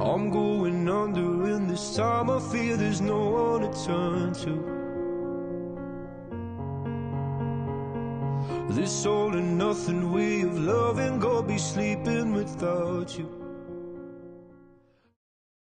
I'm going under, and this time I feel there's no one to turn to. This all and nothing way of loving, go be sleeping without you.